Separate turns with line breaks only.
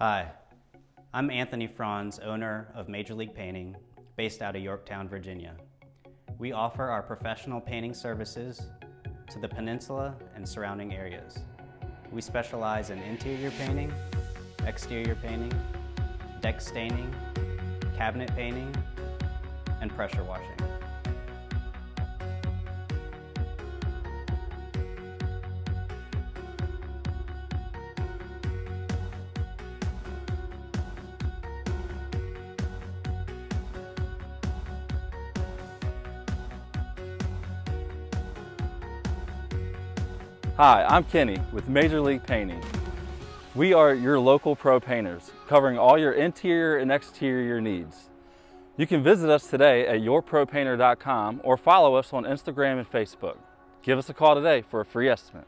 Hi, I'm Anthony Franz, owner of Major League Painting, based out of Yorktown, Virginia. We offer our professional painting services to the peninsula and surrounding areas. We specialize in interior painting, exterior painting, deck staining, cabinet painting, and pressure washing.
Hi, I'm Kenny with Major League Painting. We are your local pro painters, covering all your interior and exterior needs. You can visit us today at yourpropainter.com or follow us on Instagram and Facebook. Give us a call today for a free estimate.